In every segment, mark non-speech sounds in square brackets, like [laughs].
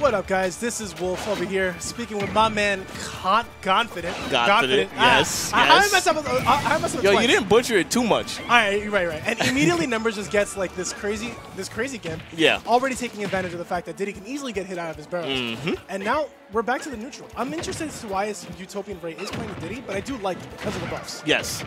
What up, guys? This is Wolf over here, speaking with my man, Con Confident. Confident, yes, Ah, I, I messed up. with- uh, I messed up Yo, twice. you didn't butcher it too much. All right, you're right, right. And immediately numbers just gets like this crazy, this crazy game. Yeah. Already taking advantage of the fact that Diddy can easily get hit out of his barrels. Mm-hmm. And now we're back to the neutral. I'm interested as to why his Utopian Ray is playing with Diddy, but I do like it because of the buffs. Yes.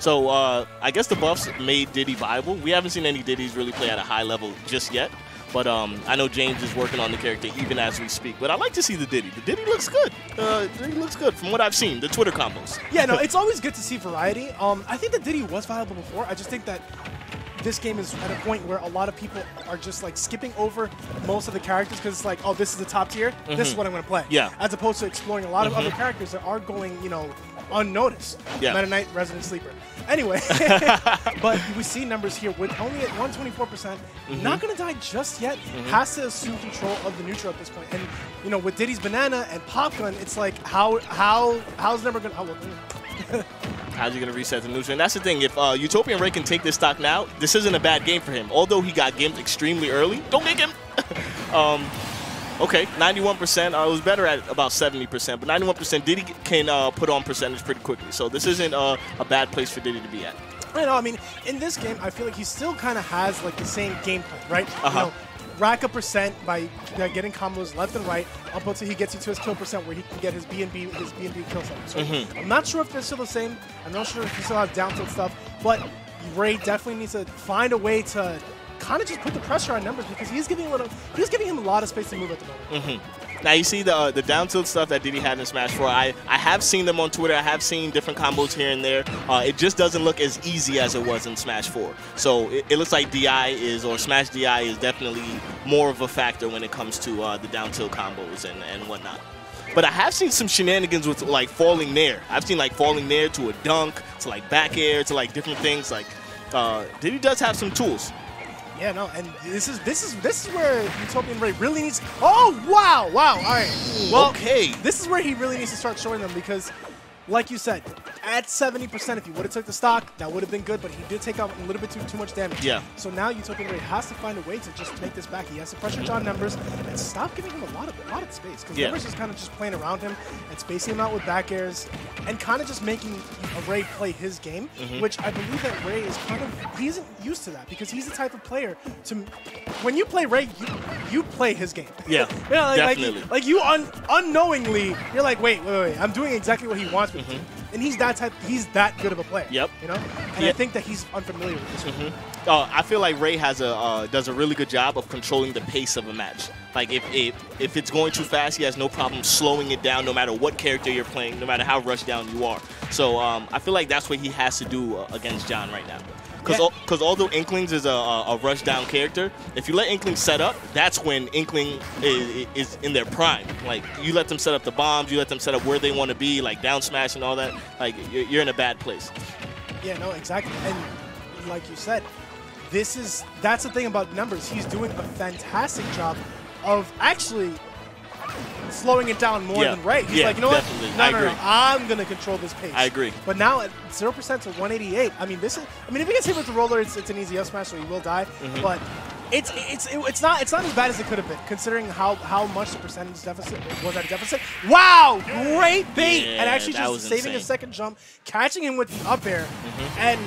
So uh, I guess the buffs made Diddy viable. We haven't seen any Diddy's really play at a high level just yet. But um, I know James is working on the character even as we speak. But I like to see the Diddy. The Diddy looks good. Uh, Diddy looks good from what I've seen. The Twitter combos. Yeah, no, [laughs] it's always good to see variety. Um, I think that Diddy was viable before. I just think that this game is at a point where a lot of people are just like skipping over most of the characters because it's like, oh, this is the top tier. This is what I'm going to play. Mm-hmm. Yeah. As opposed to exploring a lot of other characters that are going, you know, unnoticed. Yeah. Meta Knight, Resident Sleeper. Anyway, [laughs] [laughs] but we see numbers here with only at 124%. percent Mm-hmm. Not going to die just yet. Has to assume control of the neutral at this point. And you know, with Diddy's banana and pop gun, it's like how how how's never going to. Oh, well, [laughs] How's he going to reset the neutral? And that's the thing. If uh, Utopian Ray can take this stock now, this isn't a bad game for him. Although he got gimped extremely early. Don't get him. um, okay, 91%. Uh, it was better at about 70%. But 91% Diddy can uh, put on percentage pretty quickly. So this isn't uh, a bad place for Diddy to be at. I know, I mean, in this game, I feel like he still kind of has like the same game plan, right? Uh-huh. You know, rack up percent by uh, getting combos left and right up until he gets you to his kill percent where he can get his B and B his B and B kill center. So Mm-hmm. I'm not sure if they're still the same. I'm not sure if he still has down tilt stuff, but Ray definitely needs to find a way to kind of just put the pressure on numbers because he's giving a little he's giving him a lot of space to move at the moment. Now you see the uh, the down tilt stuff that Diddy had in Smash 4. I, I have seen them on Twitter. I have seen different combos here and there. Uh, it just doesn't look as easy as it was in Smash 4. So it, it looks like DI is or Smash DI is definitely more of a factor when it comes to uh, the down tilt combos and, and whatnot. But I have seen some shenanigans with like falling nair. I've seen like falling nair to a dunk, to like back air, to like different things. Like uh, Diddy does have some tools. Yeah, no, and this is this is this is where Utopian Ray really needs. Oh wow, wow! All right, well, Okay. this is where he really needs to start showing them because, like you said, at 70%, if he would have took the stock, that would have been good. But he did take out a little bit too too much damage. Yeah. So now Utopian Ray has to find a way to just make this back. He has to pressure John numbers and stop giving him a lot of a lot of space because Yeah. numbers is kind of just playing around him and spacing him out with back airs and kind of just making Ray play his game, Mm-hmm. which I believe that Ray is kind of he isn't used to that because he's the type of player to when you play Ray, you, you play his game. Yeah, [laughs] know, like, like- definitely. Like, you un, unknowingly, you're like, wait, wait, wait, I'm doing exactly what he wants me to do. And he's that type, he's that good of a player. Yep. You know? And I think that he's unfamiliar with this one. Uh, I feel like Ray has a uh, does a really good job of controlling the pace of a match. Like if, if if it's going too fast, he has no problem slowing it down, no matter what character you're playing, no matter how rushed down you are. So um, I feel like that's what he has to do uh, against John right now. Because Yeah. although Inklings is a, a, a rush down character, if you let Inkling set up, that's when Inkling is, is in their prime. Like you let them set up the bombs, you let them set up where they want to be, like down smash and all that. Like you're, you're in a bad place. Yeah, no, exactly. And like you said, this is that's the thing about numbers. He's doing a fantastic job of actually slowing it down more Yeah. than Ray. He's Yeah, like, you know definitely. what? No, I no, no, agree. I'm gonna control this pace. I agree. But now at zero percent to 188, I mean, this is. I mean, if he gets hit with the roller, it's, it's an easy up smash, so he will die. Mm-hmm. But it's it's it's not it's not as bad as it could have been, considering how how much the percentage deficit was at a deficit. Wow, great bait, and actually just saving a second jump, catching him with the up air, Mm-hmm. and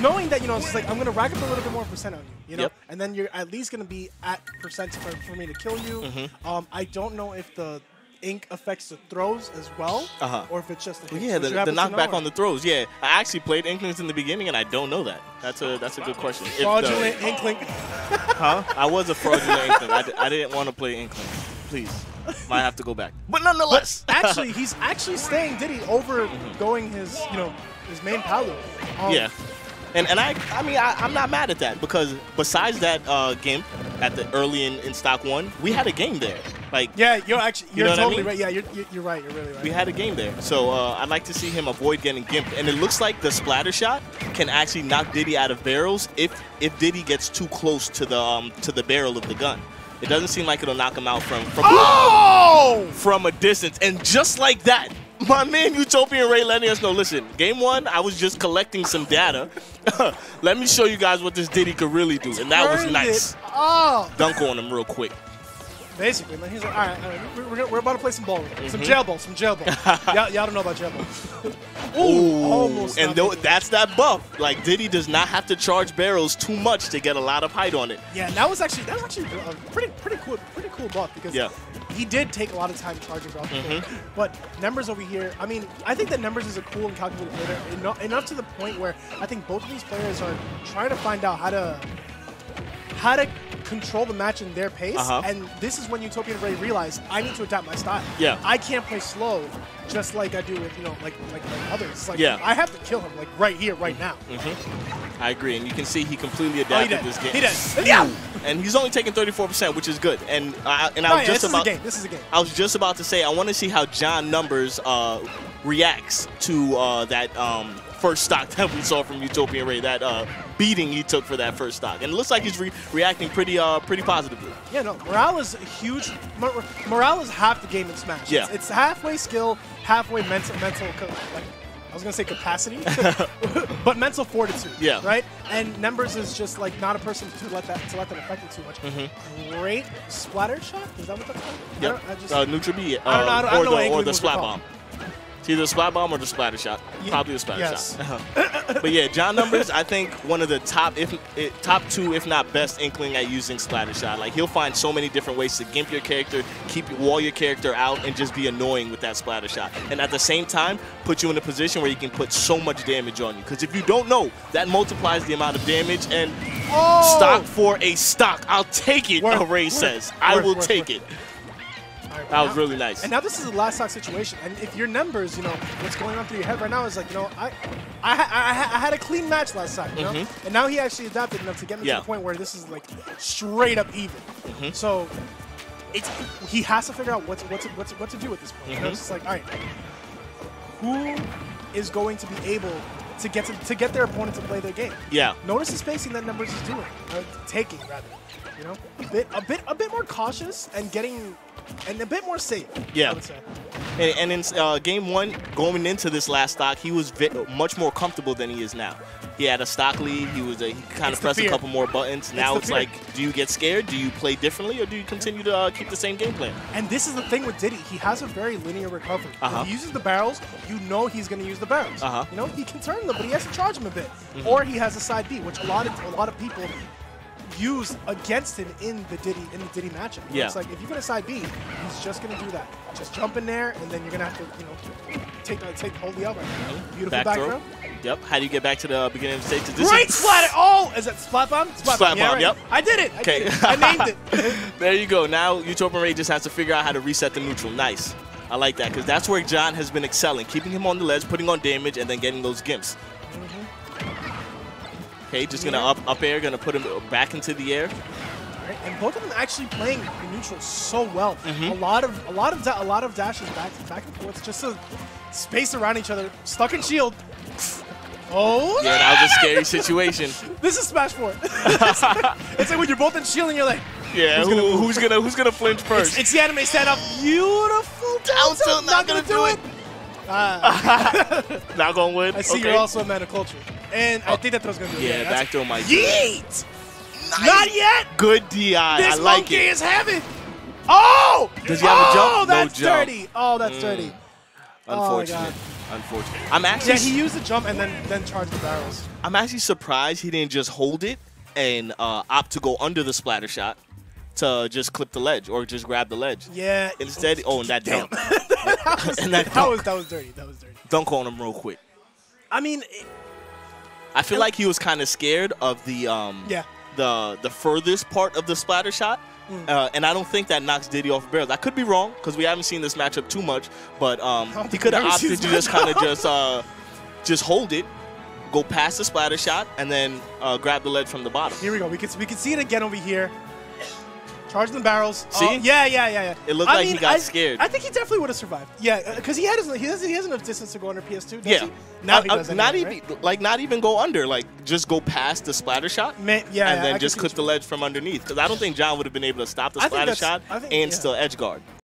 knowing that you know it's just like I'm gonna rack up a little bit more percent on you, you know, Yep. and then you're at least gonna be at percent for, for me to kill you. Mm-hmm. Um, I don't know if the ink affects the throws as well, Uh-huh. or if it's just the hits. yeah, the, the happen to know, knockback on the throws. Yeah, I actually played Inklings in the beginning, and I don't know that. That's a that's a good question. If the- fraudulent inkling. [laughs] huh? I was a fraudulent Inkling. I, I didn't want to play Inkling. Please, might have to go back. But nonetheless, actually, he's actually staying Diddy over going his, you know, his main Palu. Um, yeah. And, and I I mean I, I'm not mad at that because besides that uh, game at the early in, in stock one, we had a game there. Like Yeah, you're actually you're know what I totally mean? right. Yeah, you're, you're you're right. You're really right. we had a game there. So uh, I'd like to see him avoid getting gimped. And it looks like the splatter shot can actually knock Diddy out of barrels if if Diddy gets too close to the um, to the barrel of the gun. It doesn't seem like it'll knock him out from from oh! from a distance. And just like that, [laughs] my man Utopian Ray letting us know, listen, game one, I was just collecting some data. [laughs] Let me show you guys what this Diddy could really do. And that was nice. up. Dunk on him real quick. Basically, man, he's like, all right, all right we're, we're, we're about to play some ball, some mm-hmm. jail ball, some jail ball. [laughs] y'all, don't know about jail ball. Ooh, Ooh, almost. and not tho- making it. that's that buff. Like Diddy does not have to charge barrels too much to get a lot of height on it. Yeah, and that was actually that was actually a pretty pretty cool pretty cool buff because Yeah. He did take a lot of time charging barrels. Mm-hmm. But numbers over here, I mean, I think that numbers is a cool and calculated player enough, enough to the point where I think both of these players are trying to find out how to how to control the match in their pace. Uh-huh. And this is when Utopian Ray realized I need to adapt my style. Yeah. I can't play slow just like I do with you know like like, like others. Like Yeah. I have to kill him like right here, right now. Mm -hmm. I agree, and you can see he completely Oh, he adapted this game. He did. [laughs] Yeah. And he's only taking 34%, which is good. And I, and I Oh, was yeah, just this about is a game. This is a game. I was just about to say I want to see how John Numbers uh, reacts to uh, that um, first stock that we saw from Utopian Ray, that uh, beating he took for that first stock, and it looks like he's re- reacting pretty uh, pretty positively. Yeah, no, morale is a huge. Mor- morale is half the game in Smash. Yeah. It's, it's halfway skill, halfway mental, mental. Like, I was gonna say capacity, [laughs] but mental fortitude. Yeah. Right. And numbers is just like not a person to let that to let that affect you too much. Mm-hmm. Great splatter shot. Is that what that's called? Yep. don't- I just, uh, Neutral B, uh, I don't know- I don't- I don't or know the, or the splat bomb. Either the splat bomb or the splatter shot. Yeah. Probably the splatter Yes. shot. [laughs] but yeah, John Numbers, I think one of the top, if eh, top two, if not best, inkling at using splatter shot. Like he'll find so many different ways to gimp your character, keep wall your character out, and just be annoying with that splatter shot. And at the same time, put you in a position where you can put so much damage on you. Because if you don't know, that multiplies the amount of damage and Oh! stock for a stock. I'll take it. Worth, Ray worth, says, I will worth, take worth. it. That was now- really nice. And now this is a last stock situation. And if your numbers, you know, what's going on through your head right now is like, you know, I, I, I, I had a clean match last time, you know, and now he actually adapted enough to get me. Yeah. to the point where this is like straight up even. Mm-hmm. So it's he has to figure out what to, what to, what to, what to do at this point. You know, Mm-hmm. it's like, all right, who is going to be able to get to, to get their opponent to play their game? Yeah. Notice the spacing that numbers is doing, uh, taking rather. You know, a bit, a bit, a bit more cautious and getting, and a bit more safe. Yeah. I would say. And, and in uh, game one, going into this last stock, he was much more comfortable than he is now. He had a stock lead. He was a, he kind of pressed a couple more buttons. now it's like, do you get scared? Do you play differently, or do you continue to uh, keep the same game plan? And this is the thing with Diddy. He has a very linear recovery. Uh-huh. When he uses the barrels, you know he's going to use the barrels. Uh-huh. You know, he can turn them, but he has to charge them a bit. Mm-hmm. Or he has a side B, which a lot of a lot of people use against him in the Diddy in the Diddy matchup. Yeah. It's like if you're to side B, he's just going to do that. Just jump in there, and then you're going to have to, you know, take the take hold the elbow. Beautiful Back back, throw. throw. Yep. How do you get back to the beginning of the stage? This Great splatter! Oh, is that splat bomb? Splat, Splat Yeah, bomb, right. yep. I did it. Okay. it. I named it. [laughs] There you go. Now Utopian Ray just has to figure out how to reset the neutral. Nice. I like that because that's where John has been excelling, keeping him on the ledge, putting on damage, and then getting those gimps. Mm-hmm. Okay, just gonna Yeah. up up air, gonna put him back into the air. And both of them actually playing the neutral so well. Mm-hmm. A lot of a lot of a lot of dashes back back and forth, just to space around each other, stuck in shield. Oh, Yeah, that was a scary situation. [laughs] this is Smash Four. [laughs] it's like when you're both in shield and you're like, Yeah, Who's who- gonna who's gonna who's gonna flinch first? it's the anime stand up. Beautiful down tilt, tilt, not gonna do it. Ah, Not going to win. I see okay. you're also a man of culture, and I think that was gonna do it. Yeah, back throw Mike. Yeet! Not yet. Good DI. This I like monkey it. is heavy. Oh! Does he have a jump? Oh, No that's jump. dirty. Oh, that's dirty. Oh, my Unfortunate. God. Unfortunate. I'm actually Yeah, he used the jump and then then charged the barrels. I'm actually surprised he didn't just hold it and uh, opt to go under the splatter shot to just clip the ledge or just grab the ledge. Yeah. Instead, oh, and that Damn. dunk. that, was, [laughs] [laughs] and that that was that was dirty. That was dirty. Dunk on him real quick. I mean, it- I feel like he was kind of scared of the um yeah. The the furthest part of the splatter shot. Mm. Uh, and I don't think that knocks Diddy off barrels. I could be wrong because we haven't seen this matchup too much, but um, he could have we've ever seen opted to just kind of just uh, just hold it, go past the splatter shot, and then uh, grab the ledge from the bottom. Here we go. We can we can see it again over here. Charging the barrels. See? Oh, yeah, yeah, yeah, yeah. It looked I like he got I, scared. I think he definitely would have survived. Yeah, because he had his, he has he has enough distance to go under PS2. Does Yeah. He? Now he Uh, uh, does. not anyway, even right? like not even go under, like just go past the splatter shot. Ma- yeah, and yeah, then just clip the ledge from underneath because I don't think John would have been able to stop the splatter shot and yeah. still edge guard.